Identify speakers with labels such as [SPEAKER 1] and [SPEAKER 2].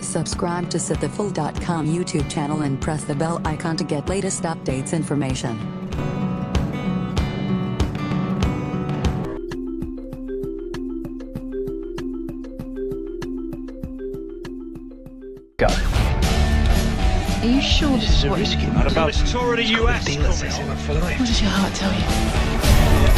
[SPEAKER 1] Subscribe to Sitaphal.com YouTube channel and press the bell icon to get latest updates information.
[SPEAKER 2] Go.
[SPEAKER 3] Are you sure this, is
[SPEAKER 4] a
[SPEAKER 3] what
[SPEAKER 4] risky
[SPEAKER 3] you...
[SPEAKER 4] about
[SPEAKER 5] This tour of the US
[SPEAKER 4] deal says it for life.
[SPEAKER 3] What does your heart tell you?